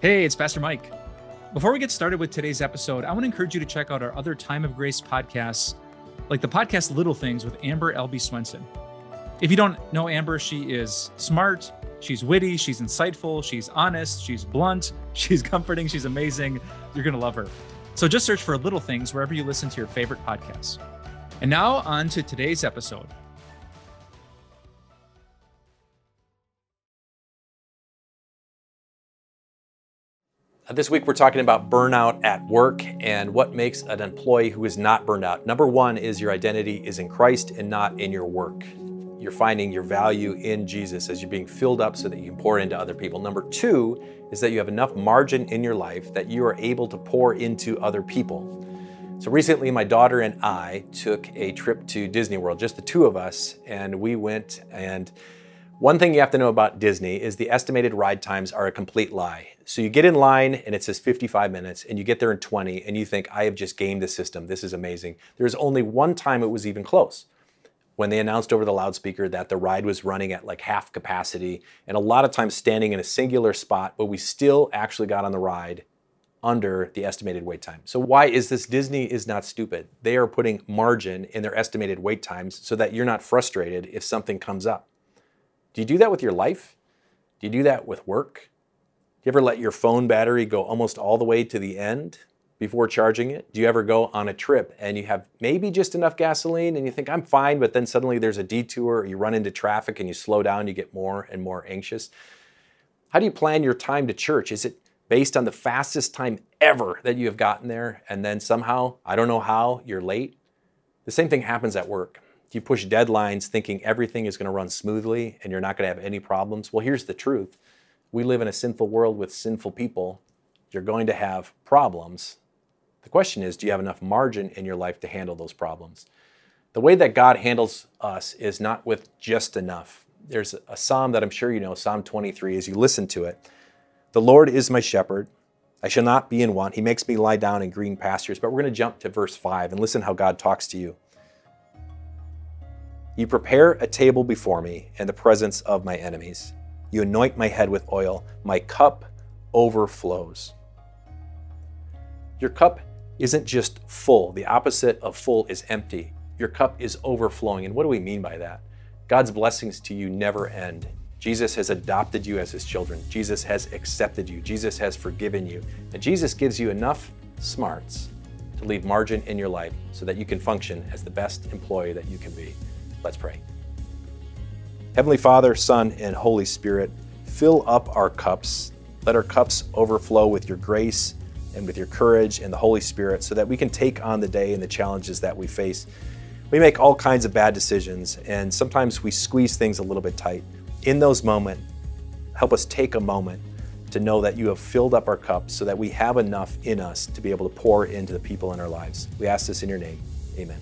Hey, it's Pastor Mike. Before we get started with today's episode, I want to encourage you to check out our other Time of Grace podcasts, like the podcast Little Things with Amber Albee Swenson. If you don't know Amber, she is smart, she's witty, she's insightful, she's honest, she's blunt, she's comforting, she's amazing. You're going to love her. So just search for Little Things wherever you listen to your favorite podcasts. And now on to today's episode. Uh, this week, we're talking about burnout at work and what makes an employee who is not burned out. Number one is your identity is in Christ and not in your work. You're finding your value in Jesus as you're being filled up so that you can pour into other people. Number two is that you have enough margin in your life that you are able to pour into other people. So recently, my daughter and I took a trip to Disney World, just the two of us, and we went and one thing you have to know about Disney is the estimated ride times are a complete lie. So you get in line and it says 55 minutes and you get there in 20 and you think, I have just gamed the system. This is amazing. There's only one time it was even close when they announced over the loudspeaker that the ride was running at like half capacity and a lot of times standing in a singular spot, but we still actually got on the ride under the estimated wait time. So why is this? Disney is not stupid. They are putting margin in their estimated wait times so that you're not frustrated if something comes up. Do you do that with your life? Do you do that with work? Do you ever let your phone battery go almost all the way to the end before charging it? Do you ever go on a trip and you have maybe just enough gasoline and you think, I'm fine, but then suddenly there's a detour or you run into traffic and you slow down, you get more and more anxious? How do you plan your time to church? Is it based on the fastest time ever that you have gotten there and then somehow, I don't know how, you're late? The same thing happens at work. You push deadlines thinking everything is going to run smoothly and you're not going to have any problems. Well, here's the truth we live in a sinful world with sinful people. You're going to have problems. The question is do you have enough margin in your life to handle those problems? The way that God handles us is not with just enough. There's a psalm that I'm sure you know, Psalm 23, as you listen to it. The Lord is my shepherd. I shall not be in want. He makes me lie down in green pastures. But we're going to jump to verse 5 and listen how God talks to you. You prepare a table before me in the presence of my enemies. You anoint my head with oil. My cup overflows. Your cup isn't just full. The opposite of full is empty. Your cup is overflowing. And what do we mean by that? God's blessings to you never end. Jesus has adopted you as his children. Jesus has accepted you. Jesus has forgiven you. And Jesus gives you enough smarts to leave margin in your life so that you can function as the best employee that you can be. Let's pray. Heavenly Father, Son, and Holy Spirit, fill up our cups. Let our cups overflow with your grace and with your courage and the Holy Spirit so that we can take on the day and the challenges that we face. We make all kinds of bad decisions, and sometimes we squeeze things a little bit tight. In those moments, help us take a moment to know that you have filled up our cups so that we have enough in us to be able to pour into the people in our lives. We ask this in your name. Amen.